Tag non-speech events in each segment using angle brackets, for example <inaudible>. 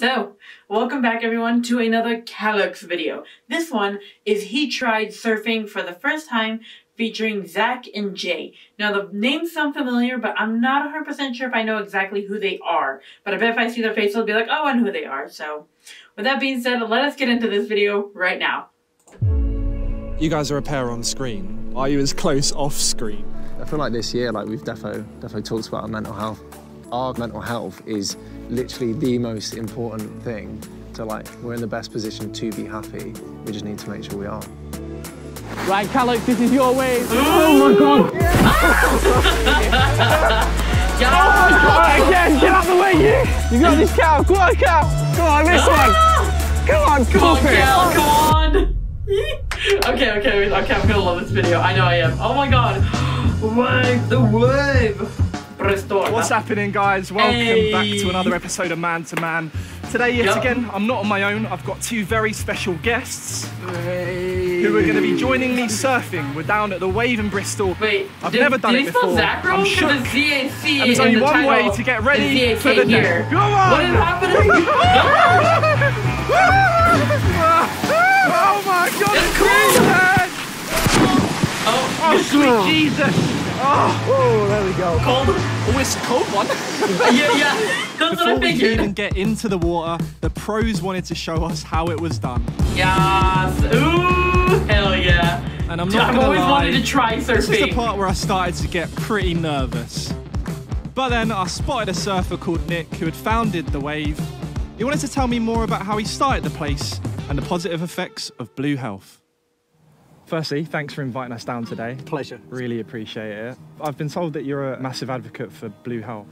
So, welcome back everyone to another Callux video. This one is He Tried Surfing for the first time featuring Zac and Jay. Now the names sound familiar, but I'm not 100% sure if I know exactly who they are. But I bet if I see their face, I'll be like, oh, I know who they are. So, with that being said, let us get into this video right now. You guys are a pair on screen. Are you as close off screen? I feel like this year, like we've defo defo talked about our mental health. Our mental health is literally the most important thing. So like we're in the best position to be happy. We just need to make sure we are. Right, Callux, this is your wave. oh my god! Yeah. Alright, <laughs> again, get out the way, you! You got this cow, come on, cow! Come on, this one! Come on, Come on, come Cal, come on! <laughs> okay, okay, okay, I'm gonna love this video. I know I am. Oh my god. <gasps> Wave, the wave. Bristol. What's happening, guys? Welcome Hey. back to another episode of Man to Man. Today, yet Yup. again, I'm not on my own. I've got two very special guests who are going to be joining me surfing. We're down at the Wave in Bristol. Wait, I've did, never done did it before. Zac wrong? I'm shook. the Z-A-C And there's only the one way to get ready for the day. here. Come on! What is happening? <laughs> Oh my god, It's cool. Jesus! oh, Oh, sweet Jesus! Oh, there we go. cold. Oh, it's a cold one. <laughs> yeah, yeah. That's Before what I we even get into the water, the pros wanted to show us how it was done. Yes. Ooh, hell yeah. And I'm not I've always lie, wanted to try surfing. This is the part where I started to get pretty nervous. But then I spotted a surfer called Nick who had founded the wave. He wanted to tell me more about how he started the place and the positive effects of Blue Health. Firstly, thanks for inviting us down today. Pleasure. Really appreciate it. I've been told that you're a massive advocate for Blue Health.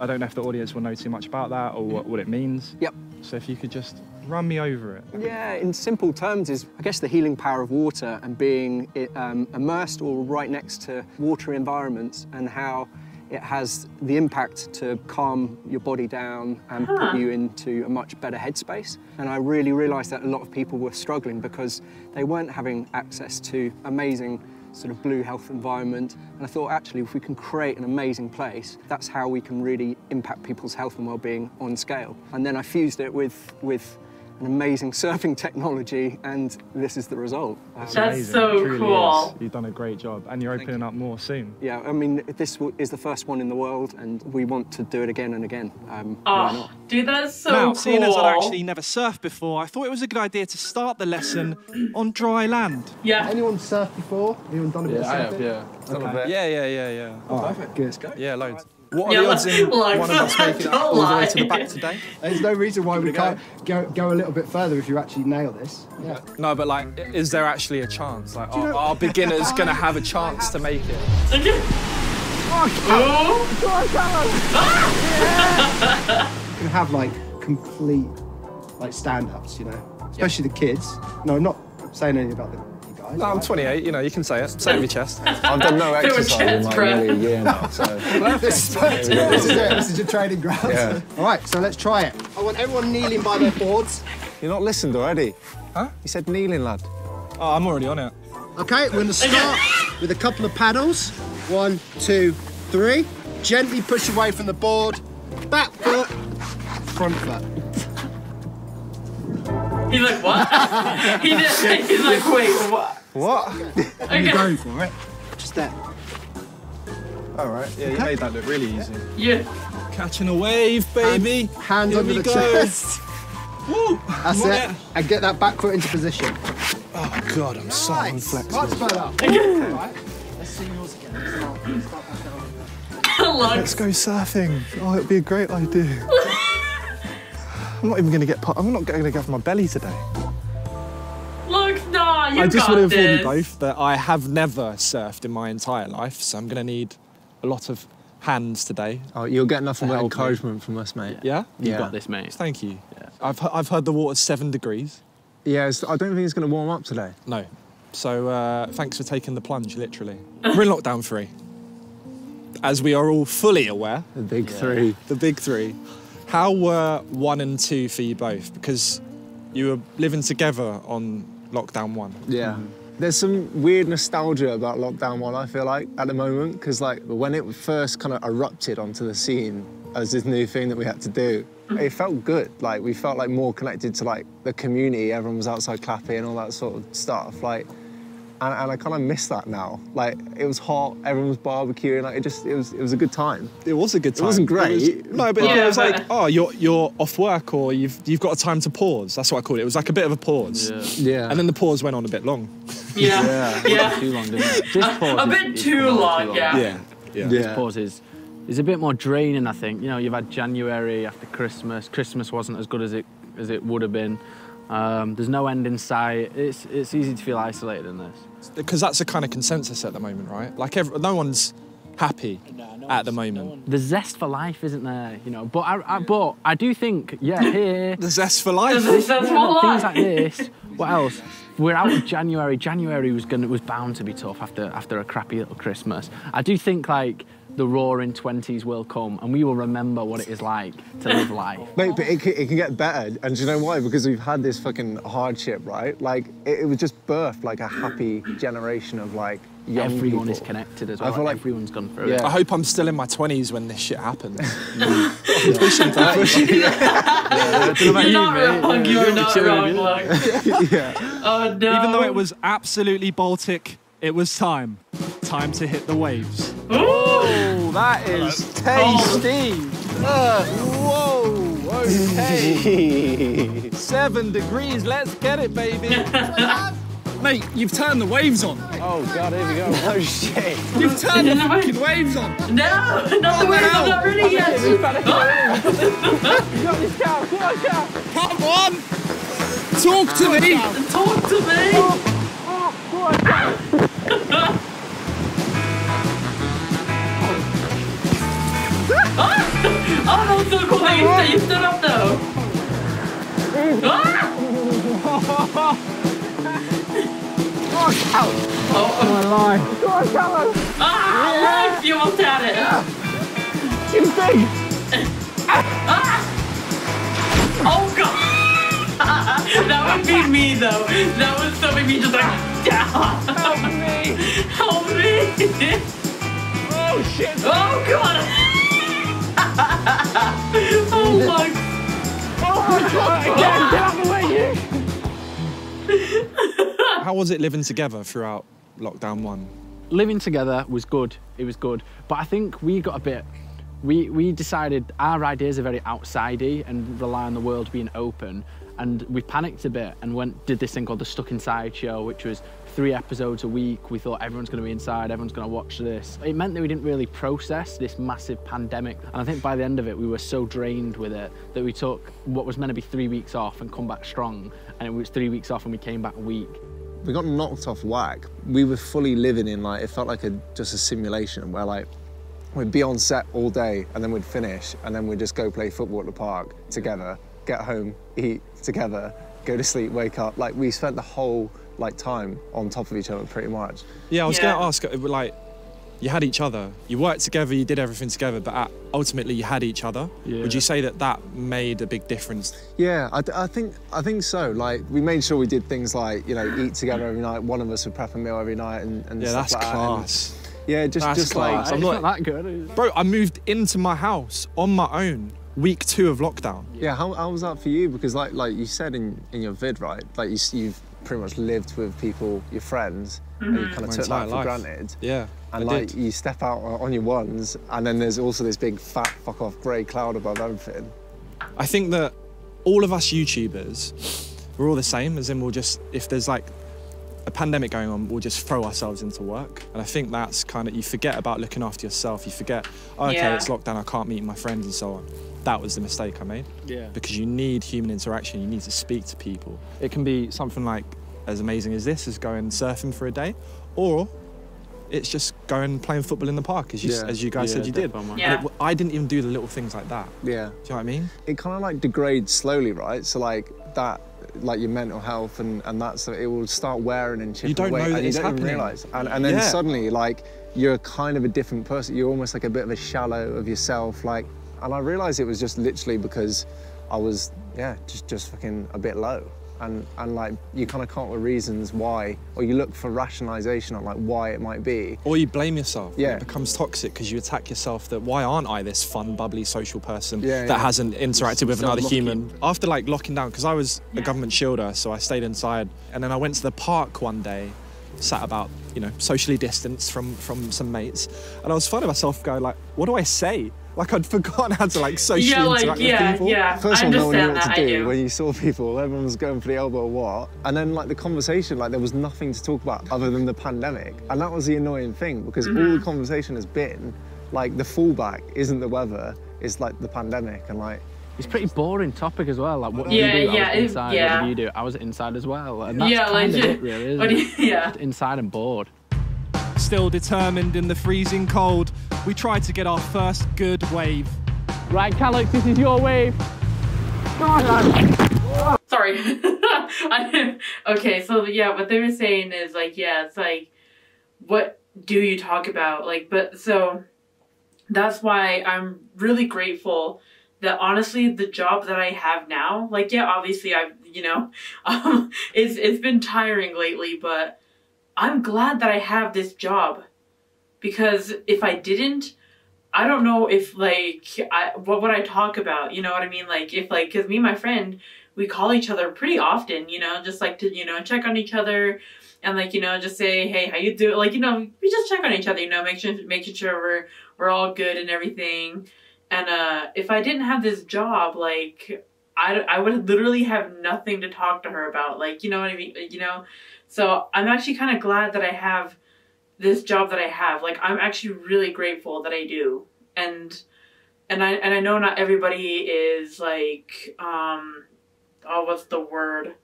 I don't know if the audience will know too much about that or what, what it means. Yep. So if you could just run me over it. Yeah, in simple terms, is I guess the healing power of water and being um, immersed or right next to water environments and how it has the impact to calm your body down and put you into a much better headspace. And I really realised that a lot of people were struggling because they weren't having access to amazing sort of blue health environment. And I thought actually if we can create an amazing place, that's how we can really impact people's health and well-being on scale. And then I fused it with, with an amazing <laughs> surfing technology and this is the result. Um, That's amazing, so it truly cool. is. You've done a great job and you're opening up more soon. yeah, I mean, this is the first one in the world and we want to do it again and again. Um, why Oh, not? dude, that's so now, cool. seeing as I'd actually never surfed before, I thought it was a good idea to start the lesson <clears throat> on dry land. Yeah. Anyone surfed before? Anyone done a bit of surfing? yeah. Okay. Yeah, yeah, yeah, yeah. Oh, good. Let's go. Yeah, loads. What are Yeah, the odds in like, one of us <laughs> making it don't all the way to the back today? There's no reason why we can't go go a little bit further if you actually nail this. Yeah. No, but like, is there actually a chance? Like, are, are beginners <laughs> gonna have a chance to make it? Oh, You can have like complete like stand-ups, you know, especially the kids. No, I'm not saying anything about the you guys. No, I'm 28. You know, you can say it. Say it with your chest. I've done no <laughs> exercise in chest like press. nearly a year now, <laughs> so this, <laughs> is, this is it. This is your training ground. Yeah. All right, so let's try it. I want everyone kneeling by their boards. you're not listened already. Huh? You said kneeling, lad. Oh, I'm already on it. Okay, we're going to start with a couple of paddles. One, two, three. Gently push away from the board. Back foot, front foot. he's like, what? he did. He's like, wait, what? What? Okay. Going for it. Just that. All right. Yeah, you made that look really easy. Yeah. Catching a wave, baby. Hands Here under we the go. chest. <laughs> Woo. That's Come it. And get that back foot into position. Oh God, I'm so Nice. inflexible. Much better. Right. Let's see yours again. Let's start, let's start back down. Let's go surfing. Oh, it'd be a great idea. <laughs> I'm not even gonna get. pu- I'm not gonna get off my belly today. Look, you I just got want to inform this. you both that I have never surfed in my entire life, so I'm gonna need a lot of hands today. Oh, you'll get nothing but help me. encouragement from us, mate. Yeah. Yeah. You got this, mate. Thank you. I've I've heard the water's seven degrees. Yeah, it's, I don't think it's going to warm up today. No. So uh, thanks for taking the plunge, literally. We're in lockdown three. As we are all fully aware, The big three. the big three. How were one and two for you both? Because you were living together on lockdown one. Yeah. Mm-hmm. There's some weird nostalgia about lockdown one, I feel like, at the moment, because like when it first kind of erupted onto the scene, as this new thing that we had to do. It felt good. Like we felt like more connected to like the community. Everyone was outside clapping and all that sort of stuff. Like, and, and I kind of miss that now. Like it was hot, everyone was barbecuing. Like it just, it was, it was a good time. It was a good time. It wasn't great. was- no, but Yeah, it was like, oh, you're you're off work or you've you've got a time to pause. That's what I called it. It was like a bit of a pause. Yeah. yeah. And then the pause went on a bit long. Yeah. <laughs> Yeah. Too long, didn't it? This pause A is- bit is too far long, yeah. Yeah. Yeah. Yeah. pause is is a bit more draining. I think you know you've had January after Christmas. Christmas wasn't as good as it as it would have been. Um, there's no end in sight. It's it's easy to feel isolated in this. Because that's a kind of consensus at the moment, right? Like every, no one's happy at the moment. The zest for life isn't there, you know. But I, I but I do think yeah <laughs> here The zest for life. This is you know, small things like this. What else? We're out of January. January was gonna was bound to be tough after after a crappy little Christmas. I do think like the roaring twenties will come, and we will remember what it is like to live <laughs> life. Mate, but it can, it can get better. And do you know why? Because we've had this fucking hardship, right? Like, it, it was just birthed like a happy generation of like young Everyone people. is connected as well. I well. feel like- Everyone's gone through Yeah. it. I hope I'm still in my 20s when this shit happens. You're not wrong. You're not wrong. Lug. <laughs> Oh no. Even though it was absolutely Baltic, it was time. Time to hit the waves. Ooh. Oh, that is tasty. Uh, whoa, okay. <laughs> Seven degrees, let's get it, baby. <laughs> Mate, you've turned the waves on. Oh God, here we go. Oh shit. You've turned the <laughs> fucking waves on. No, not the way. I'm not ready yet. Come on. Talk to me. Talk to me. <laughs> oh, that was so cool that you, that you stood up though. Ah! Oh, oh, My life. ah, you almost had it. Oh god! that would be me though. That would so be me just like down. Help me! Help me! Oh shit! Oh god! oh <laughs> my! Oh my God, oh, damn oh, away you! <laughs> How was it living together throughout lockdown one? living together was good. It was good, but I think we got a bit. We we decided our ideas are very outsidey and rely on the world being open, and we panicked a bit and went did this thing called the Stuck Inside show, which was three episodes a week. We thought everyone's going to be inside, everyone's going to watch this. It meant that we didn't really process this massive pandemic, and I think by the end of it, we were so drained with it that we took what was meant to be three weeks off and come back strong, and it was three weeks off and we came back weak. we got knocked off whack. We were fully living in like it felt like a just a simulation where like we'd be on set all day and then we'd finish and then we'd just go play football at the park together, get home, eat together, go to sleep, wake up. Like we spent the whole like time on top of each other pretty much. Yeah, I was Yeah. going to ask, uh, like, you had each other, you worked together, you did everything together, but uh, ultimately you had each other. Yeah. Would you say that that made a big difference? Yeah, I, I think I think so. Like we made sure we did things like you know eat together every night. One of us would prep a meal every night and, and Yeah, stuff that's like that. And, class. yeah, just That's just class. like I'm it's not- not that good. Bro, I moved into my house on my own, week two of lockdown. Yeah, how, how was that for you? Because like like you said in, in your vid, right? Like you, you've pretty much lived with people, your friends, and you mm-hmm. kind of My took entire that for life. granted. Yeah, And I like did. you step out on on your ones, and then there's also this big fat fuck off grey cloud above everything. I think that all of us YouTubers, we're all the same, as in we'll just, if there's like a pandemic going on, we'll just throw ourselves into work. And I think that's kind of, you forget about looking after yourself. You forget, oh, okay, Yeah. it's lockdown, I can't meet my friends and so on. That was the mistake I made. Yeah. Because you need human interaction, you need to speak to people. It can be something like as amazing as this, as going surfing for a day, or it's just going playing football in the park, as you, Yeah. as you guys Yeah, said you did. Yeah. it- I didn't even do the little things like that. Yeah. Do you know what I mean? It kind of like degrades slowly, right? So like that, like your mental health and and that's it will start wearing and chipping You don't away, know that and it's you don't happening. even realize. And and then Yeah. suddenly like you're kind of a different person. You're almost like a bit of a shallow of yourself. Like, and I realized it was just literally because I was yeah just just fucking a bit low. And, and like you kind of come up with reasons why, or you look for rationalization on like why it might be. Or you blame yourself. Yeah. It becomes toxic because you attack yourself that why aren't I this fun, bubbly, social person Yeah, that yeah. hasn't interacted with Start another locking. human? After like locking down, because I was a government shielder, so I stayed inside. And then I went to the park one day, sat about, you know, socially distanced from, from some mates. And I was finding myself going like, what do I say? Like I'd <laughs> forgotten how to like socially Yeah, like interact yeah, with people. yeah. First I of all, no one knew what to do do. when you saw people. Everyone was going for the elbow or what. And then, like, the conversation, like, there was nothing to talk about other than the pandemic. And that was the annoying thing because all Mm-hmm. the conversation has been, like, the fallback isn't the weather, it's like the pandemic. And, like, It's a pretty boring topic as well. Like what do Yeah, you do? yeah, I was inside. yeah. What do you do? I was inside as well. And that's Yeah, kind like, of it, <laughs> really, isn't what do it? you- yeah. Just inside and bored. Still determined in the freezing cold, we tried to get our first good wave. Right, Callux, this is your wave. Sorry. <laughs> Okay, so yeah, what they were saying is like, yeah, it's like, what do you talk about? Like, but so that's why I'm really grateful that honestly the job that I have now, like, yeah, obviously I've, you know, <laughs> um, it's it's been tiring lately, but I'm glad that I have this job because if I didn't, I don't know if like I what would I talk about? You know what I mean? Like if like because me and my friend we call each other pretty often. You know, just like to you know check on each other and like you know just say hey how you do like you know we just check on each other. You know make sure making sure we're we're all good and everything. And uh if I didn't have this job like. I, I would literally have nothing to talk to her about like you know what I mean you know so I'm actually kind of glad that I have this job that I have. Like I'm actually really grateful that I do. And and I and I know not everybody is like um oh what's the word?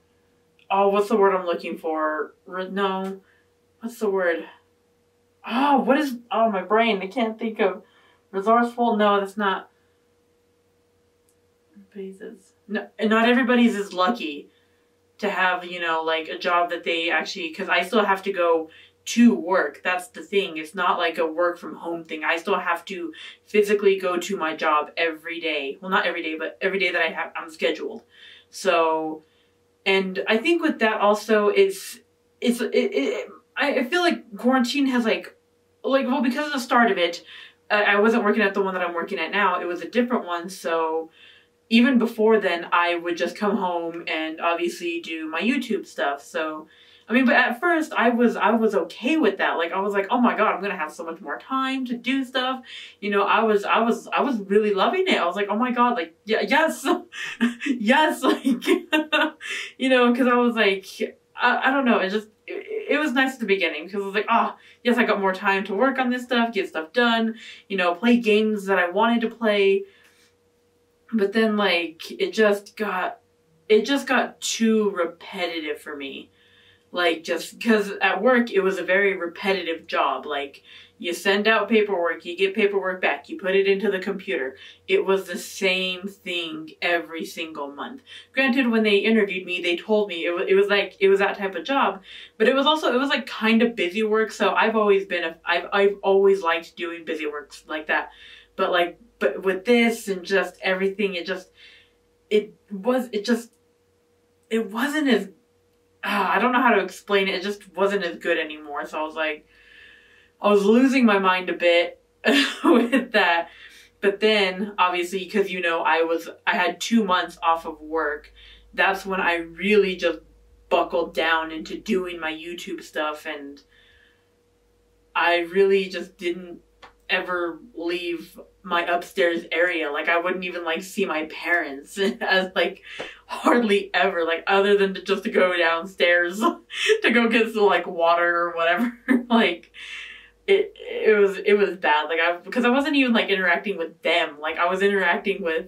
Oh, what's the word I'm looking for? Re- no. What's the word? Oh, what is oh my brain. I can't think of resourceful. No, that's not is no not everybody's is lucky to have, you know, like a job that they actually cuz I still have to go to work. That's the thing. It's not like a work from home thing. I still have to physically go to my job every day. Well, not every day, but every day that I have I'm scheduled. So and I think with that also it's it's it, it I I feel like quarantine has like like well because of the start of it I wasn't working at the one that I'm working at now. It was a different one, so even before then I would just come home and obviously do my YouTube stuff. So I mean, but at first I was I was okay with that. Like I was like, "Oh my god, I'm going to have so much more time to do stuff." You know, I was I was I was really loving it. I was like, "Oh my god, like yeah, yes. <laughs> yes, like <laughs> you know, cuz I was like I, I don't know, it just it, it was nice at the beginning because I was like, "Oh, yes, I got more time to work on this stuff, get stuff done, you know, play games that I wanted to play." But then like it just got it just got too repetitive for me. Like just because at work it was a very repetitive job. Like you send out paperwork, you get paperwork back, you put it into the computer. It was the same thing every single month. Granted, when they interviewed me, they told me it was, it was like it was that type of job, but it was also it was like kind of busy work. So I've always been a I've I've always liked doing busy works like that. But like but with this and just everything, it just it was it just it wasn't as uh, I don't know how to explain it. It just wasn't as good anymore. So I was like, I was losing my mind a bit <laughs> with that. But then, obviously, because you know, I was I had two months off of work. That's when I really just buckled down into doing my YouTube stuff, and I really just didn't ever leave my upstairs area. Like I wouldn't even like see my parents <laughs> as like hardly ever, like other than to just to go downstairs <laughs> to go get some like water or whatever. like it it was it was bad. Like I because I wasn't even like interacting with them. Like I was interacting with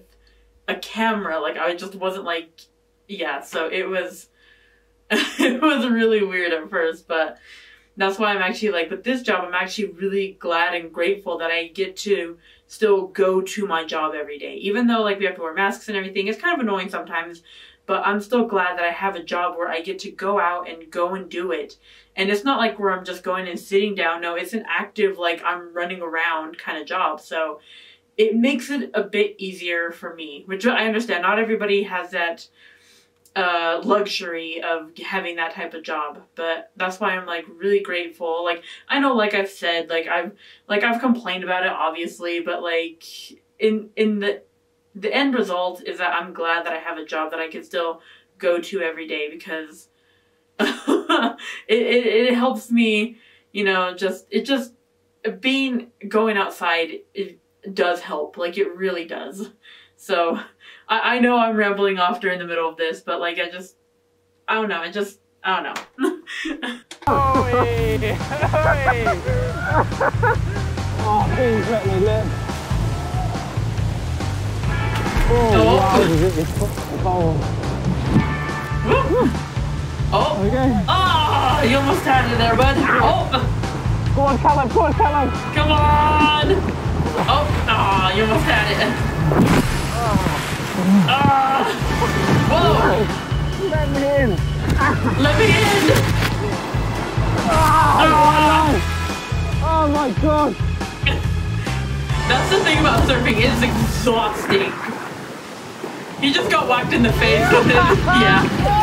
a camera. Like I just wasn't like yeah, so it was <laughs> it was really weird at first, but that's why I'm actually like with this job I'm actually really glad and grateful that I get to still go to my job every day. Even though like we have to wear masks and everything, it's kind of annoying sometimes, but I'm still glad that I have a job where I get to go out and go and do it. And it's not like where I'm just going and sitting down. No, it's an active like I'm running around kind of job. So it makes it a bit easier for me, which I understand not everybody has that uh, luxury of having that type of job. But that's why I'm like really grateful. Like I know, like I've said, like I've like I've complained about it, obviously, but like in in the the end result is that I'm glad that I have a job that I can still go to every day because <laughs> it, it it helps me, you know, just it just being going outside it does help. Like it really does. So I, I know I'm rambling off during the middle of this, but like I just I don't know, I just I don't know. <laughs> oh, please let me live. Oh, Oh. wow. Oh. <laughs> Oh, Okay. oh, you almost had it there, bud. Oh, Go on, Callum. Go on, Callum. come on. Oh, oh, you almost had it. Ah, whoa, Let me in. let me in. Ah. Oh my god. That's the thing about surfing, it's exhausting. He just got whacked in the face with <laughs> it. Yeah.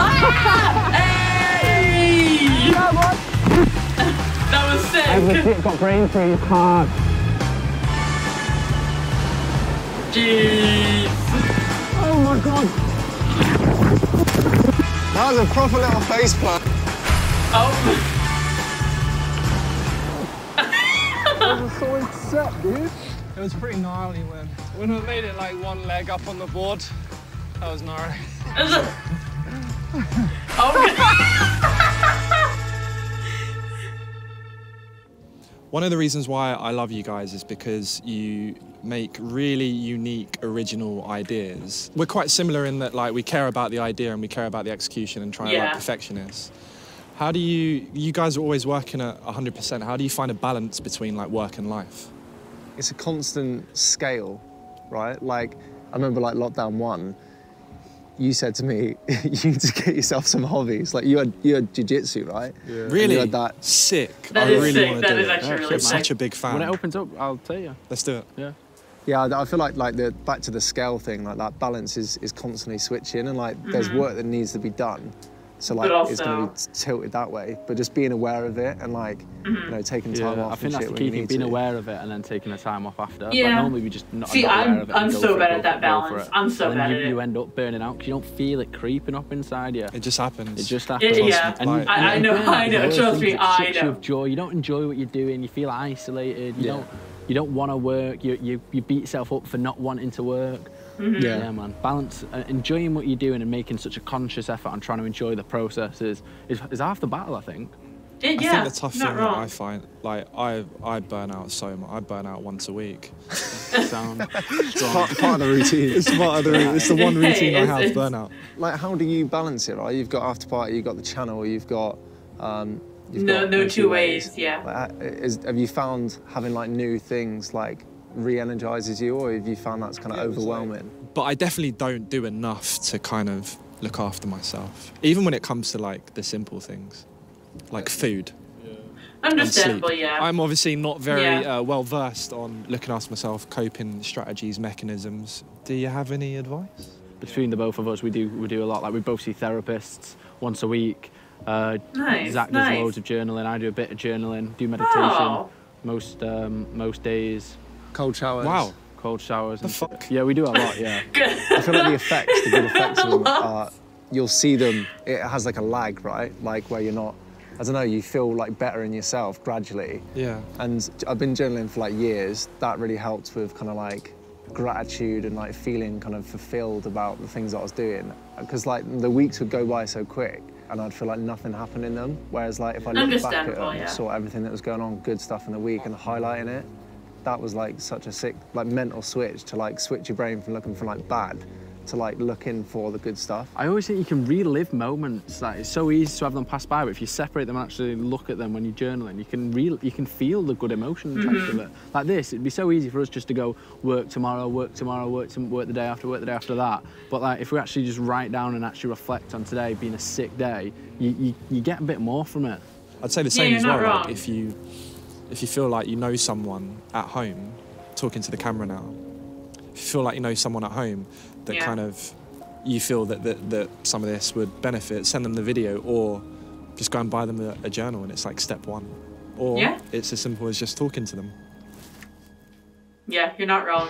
Ah! Hey! Come on. That was I've sick. legit got brain freeze hard. Jeez. Oh my god. That was a proper little face plant. Oh, I was so upset, dude. It was pretty gnarly when when I made it like one leg up on the board. That was gnarly. <laughs> oh. <laughs> One of the reasons why I love you guys is because you make really unique, original ideas. We're quite similar in that, like, we care about the idea and we care about the execution and trying to Yeah. like perfectionists. How do you? You guys are always working at 100%. How do you find a balance between like work and life? It's a constant scale, right? Like, I remember like lockdown one, you said to me, <laughs> you need to get yourself some hobbies. Like you had you had jujitsu, right? Yeah. Really? You had that. Sick. That I is really sick. want That to do is it. actually really I'm sick. such a big fan. When it opens up, I'll tell you. Let's do it. Yeah. Yeah, I I feel like like the back to the scale thing, like that balance is is constantly switching, and like there's mm-hmm. work that needs to be done. So like Mm-hmm. It's gonna be tilted that way, but just being aware of it and like Mm-hmm. you know taking time Yeah, off. I think that's shit the key thing, being to. aware of it and then taking the time off after. Yeah. Like normally we just not, See, not aware I'm- of it I'm so bad it, at that balance. I'm so And then bad you, at it. You end up burning out because you don't feel it creeping up inside you. It just happens. It just Yeah, happens. yeah. And, I- I know, I know, worse, trust me, it I strips you know. of joy. You don't enjoy what you're doing. You feel isolated. You Yeah. don't. You don't want to work. You, you you beat yourself up for not wanting to work. Mm-hmm. Yeah. Yeah, man. Balance, uh, enjoying what you're doing and making such a conscious effort on trying to enjoy the process is, is, is half the battle, I think. Yeah, I think the tough not thing that. I find, like, I I burn out so much. I burn out once a week. <laughs> <laughs> Sound. part, part of the routine. It's part of the routine. It's the one <laughs> routine I It's- have. it's- Burnout. like how do you balance it right you've got after party you've got the channel you've got um you've No- got no two ways, yeah. like, uh, is, have you found having like new things like re-energizes you or have you found that's kind of overwhelming But I definitely don't do enough to kind of look after myself, even when it comes to like the simple things, like food. and sleep. Understandable, yeah. I'm obviously not very Yeah. uh, well versed on looking after myself, coping strategies, mechanisms. Do you have any advice? Between the both of us, we do we do a lot. Like we both see therapists once a week. Uh, Nice, Zac does nice. loads of journaling. I do a bit of journaling. Do meditation Oh. most um, most days. Cold showers Wow. Cold showers. and fuck? shit. Yeah, we do a lot. Yeah. <laughs> i feel like the effects the good effects of <laughs> them are you'll see them it has like a lag right like where you're not i don't know you feel like better in yourself gradually Yeah. and I've been journaling for like years. That really helped with kind of like gratitude and like feeling kind of fulfilled about the things that I was doing. Because like the weeks would go by so quick and I'd feel like nothing happened in them. Whereas like if I looked back at it, yeah. saw everything that was going on, good stuff in the week and highlighting it, that was like such a sick like mental switch to like switch your brain from looking for like bad to like looking for the good stuff. I always think you can relive moments. Like it's so easy to have them pass by, but if you separate them and actually look at them when you're journaling, you can real you can feel the good emotion mm-hmm. attached to it. Like this, it'd be so easy for us just to go work tomorrow, work tomorrow, work to, work the day after, work the day after that. But like if we actually just write down and actually reflect on today being a sick day, you, you, you get a bit more from it. I'd say the same you're as not well. Like if you if you feel like you know someone at home, talking to the camera now, if you feel like you know someone at home that Yeah. kind of you feel that, that, that some of this would benefit, send them the video or just go and buy them a, a journal and it's like step one. Or Yeah. it's as simple as just talking to them. Yeah, you're not wrong.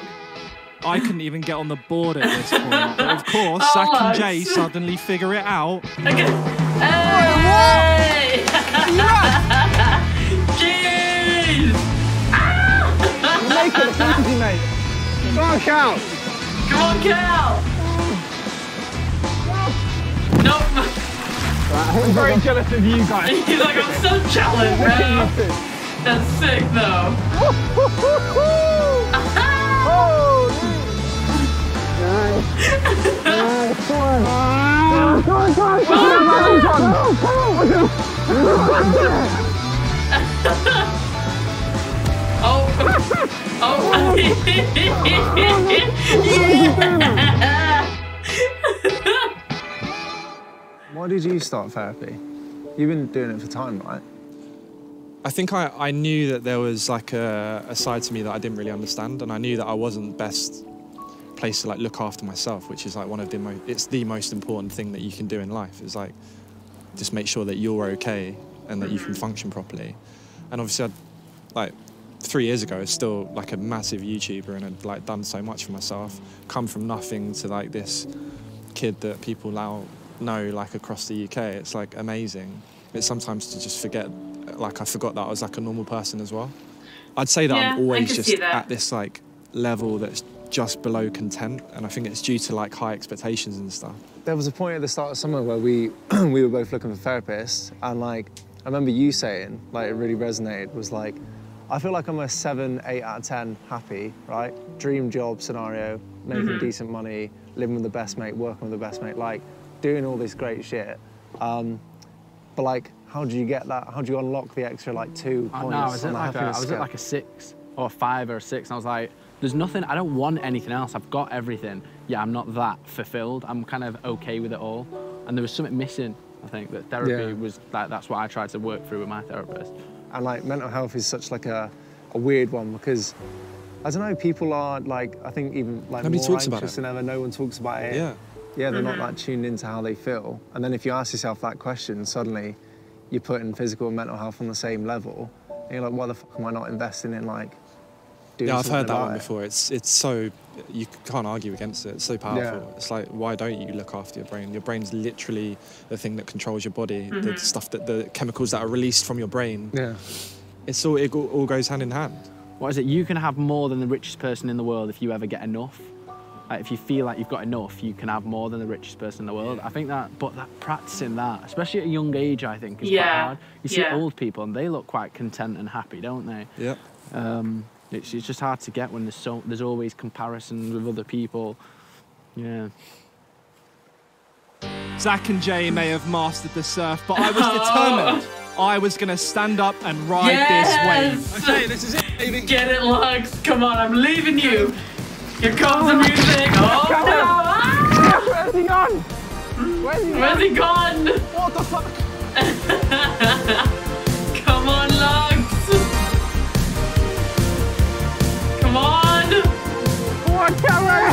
I couldn't even get on the board at this point. But of course, <laughs> Oh, Zac and Jay suddenly figure it out. Okay. Hey! <laughs> Jeez! It easy, mate. Go on, Cal. Come on, Cal! Nope. I'm very jealous of you guys. <laughs> He's like, I'm so jealous, bro. That's sick, though. Oh. <laughs> Why did you start therapy? You've been doing it for time, right? I think I, I knew that there was like a, a side to me that I didn't really understand, and I knew that I wasn't the best place to like look after myself, which is like one of the most it's the most important thing that you can do in life. Is like just make sure that you're okay and that you can function properly. And obviously, I'd, like three years ago, I was still like a massive YouTuber and had like done so much for myself, come from nothing to like this kid that people now know like across the UK. It's like amazing. It's sometimes to just forget, like I forgot that I was like a normal person as well. I'd say that Yeah, I I'm always just at this like level that's just below content, and I think it's due to like high expectations and stuff. There was a point at the start of summer where we <clears throat> we were both looking for therapists, and like I remember you saying, like it really resonated, was like, I feel like I'm a seven, eight out of ten happy, right? Dream job scenario, making decent money, living with the best mate, working with the best mate, like doing all this great shit. Um, but like, how do you get that? How do you unlock the extra like two points no, I was on at the like a, I was at like a six or a five or a six, and I was like, "There's nothing. I don't want anything else. I've got everything. Yeah, I'm not that fulfilled. I'm kind of okay with it all." And there was something missing. I think that therapy Yeah. was like that's what I tried to work through with my therapist. And like mental health is such like a, a weird one because I don't know, people are like I think even like Nobody more talks about anxious it. than ever. No one talks about it. Yeah. Yeah, they're not mm-hmm. like tuned into how they feel. And then if you ask yourself that question, suddenly you're putting physical and mental health on the same level. And you're like, why the fuck am I not investing in like doing Yeah, I've heard that one it? before. It's it's so you can't argue against it. It's so powerful. Yeah. It's like why don't you look after your brain? Your brain's literally the thing that controls your body. The stuff that the chemicals that are released from your brain. Yeah. It's all it all all goes hand in hand. What is it? You can have more than the richest person in the world if you ever get enough. Like, if you feel like you've got enough, you can have more than the richest person in the world. I think that, but that practicing that, especially at a young age, I think is quite hard. You see yeah. old people and they look quite content and happy, don't they? Yeah. Um, it's, it's just hard to get when there's so there's always comparisons with other people. Yeah. Zac and Jay may have mastered the surf, but I was <laughs> determined. I was gonna stand up and ride this wave. Yes! Okay, this is it, baby. Get it, Lux. Come on, I'm leaving you. Here comes the music. Oh no! Ah! Where's he gone? Where's he Where's he gone? What the fuck? <laughs> What camera?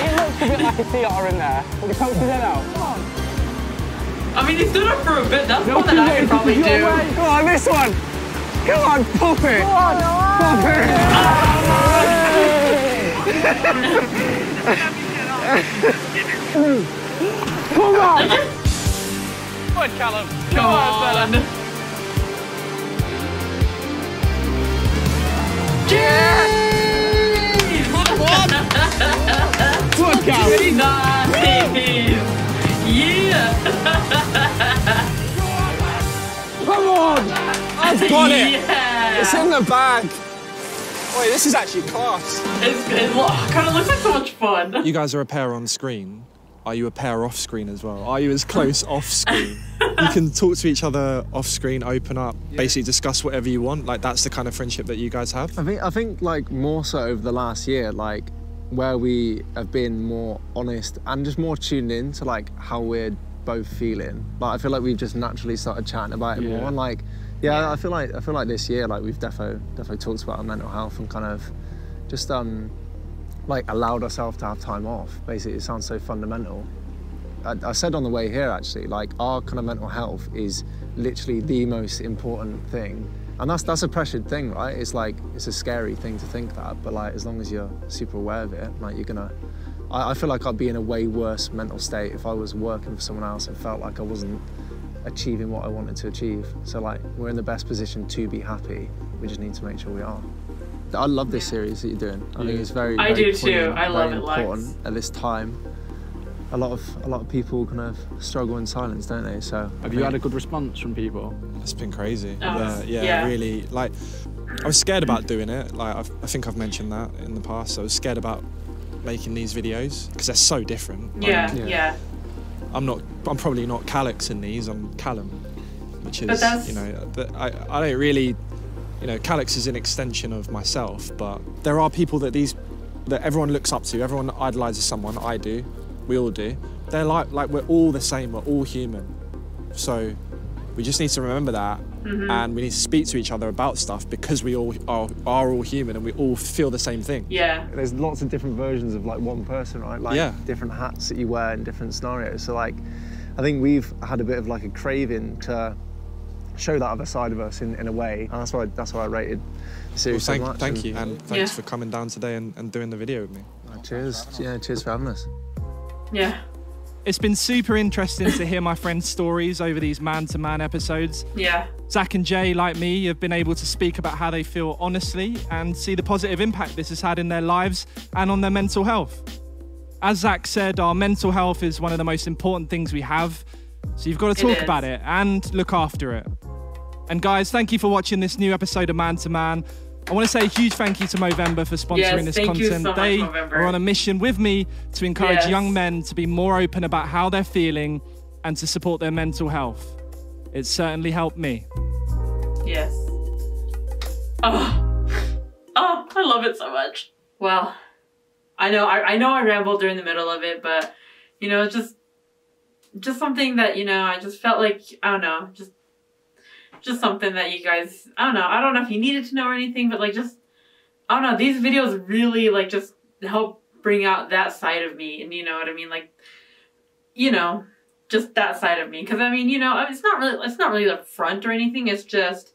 It looks a bit like a theatre in there. Will you poke his head out? I mean, he stood up for a bit. That's No, more than I Jay, could probably this is your do. way. Come on, this one. Come on, pop it. Pop it. <laughs> Come on. Good, Callum. Come on. Good, Callum. Nice. Yeah. Come on. I've got it. Yeah. It's in the bag. Wait, this is actually class. It's, it kind of looks like so much fun. You guys are a pair on screen. Are you a pair off screen as well? Are you as close <laughs> off screen? You can talk to each other off screen, open up, basically discuss whatever you want. Like that's the kind of friendship that you guys have. I think I think like more so over the last year, like where we have been more honest and just more tuned in to like how we're both feeling. Like I feel like we've just naturally started chatting about it Yeah. more and like yeah, I feel like I feel like this year like we've defo defo talked about our mental health and kind of just um, like allowed ourselves to have time off. Basically, it sounds so fundamental. I, I said on the way here actually, like our kind of mental health is literally the most important thing. And that's that's a pressured thing, right? It's like it's a scary thing to think that, but like as long as you're super aware of it, like you're gonna I, I feel like I'd be in a way worse mental state if I was working for someone else and felt like I wasn't achieving what I wanted to achieve. So like we're in the best position to be happy. We just need to make sure we are. I love this series that you're doing. I think it's very, I very do too. I love very it, Lex. important at this time. A lot of a lot of people kind of struggle in silence, don't they? So Have you had a good response from people? It's been crazy. Oh, yeah, yeah, yeah. really. Like, I was scared about doing it. Like, I've, I think I've mentioned that in the past. I was scared about making these videos because they're so different. Like, Yeah, Yeah. yeah. I'm not. I'm probably not Callux in these. I'm Callum, which is you know. I I don't really, you know, Callux is an extension of myself. But there are people that these that everyone looks up to. Everyone idolizes someone. I do. We all do. They're like like we're all the same. We're all human. So we just need to remember that, Mm-hmm. and we need to speak to each other about stuff because we all are, are all human and we all feel the same thing. Yeah. there's lots of different versions of like one person, right? Like Yeah. different hats that you wear in different scenarios. So like, I think we've had a bit of like a craving to show that other side of us in, in a way, and that's why that's why I rated the Well, series thank, so much. thank and- you, and thanks Yeah. for coming down today and, and doing the video with me. uh, cheers, yeah, cheers for having us. Yeah. It's been super interesting to hear my friends' stories over these man to man episodes. Yeah. Zac and Jay, like me, have been able to speak about how they feel honestly and see the positive impact this has had in their lives and on their mental health. As Zac said, our mental health is one of the most important things we have, so you've got to talk about it and look after it. And guys, thank you for watching this new episode of Man to Man. I want to say a huge thank you to Movember for sponsoring Yes, this thank you content. so much, they Movember. are on a mission with me to encourage Yes. young men to be more open about how they're feeling and to support their mental health. It certainly helped me. Yes. Oh, oh, I love it so much. Well, I know, I, I know, I rambled during the middle of it, but you know, it's just, just something that you know, I just felt like I don't know, just, just something that you guys, I don't know, I don't know if you needed to know or anything, but like just, I don't know, these videos really like just help bring out that side of me, and you know what I mean, like, you know, just that side of me, because I mean, you know, it's not really, it's not really the front or anything, it's just.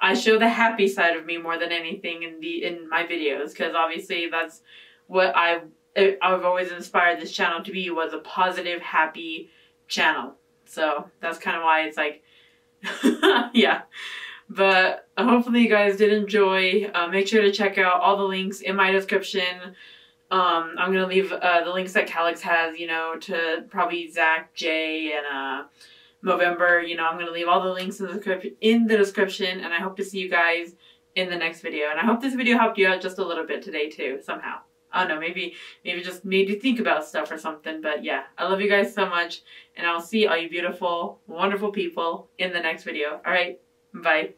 I show the happy side of me more than anything in the in my videos because obviously that's what I I've always inspired this channel to be was a positive, happy channel. So that's kind of why it's like, <laughs> yeah. But hopefully you guys did enjoy. Uh, make sure to check out all the links in my description. Um, I'm gonna leave uh, the links that Callux has, you know, to probably Zac, Jay, and uh, Movember. You know, I'm going to leave all the links in the, in the description, and I hope to see you guys in the next video. And I hope this video helped you out just a little bit today too, somehow. I don't know, maybe maybe just made you think about stuff or something. But yeah, I love you guys so much, and I'll see all you beautiful, wonderful people in the next video. All right, bye.